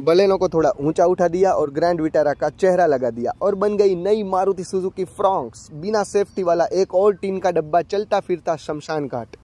Baleno को थोड़ा ऊँचा उठा दिया और ग्रैंड विटारा का चेहरा लगा दिया और बन गई नई मारुति सुजुकी फ्रॉन्क्स। बिना सेफ्टी वाला एक और टीन का डब्बा चलता फिरता शमशान घाट।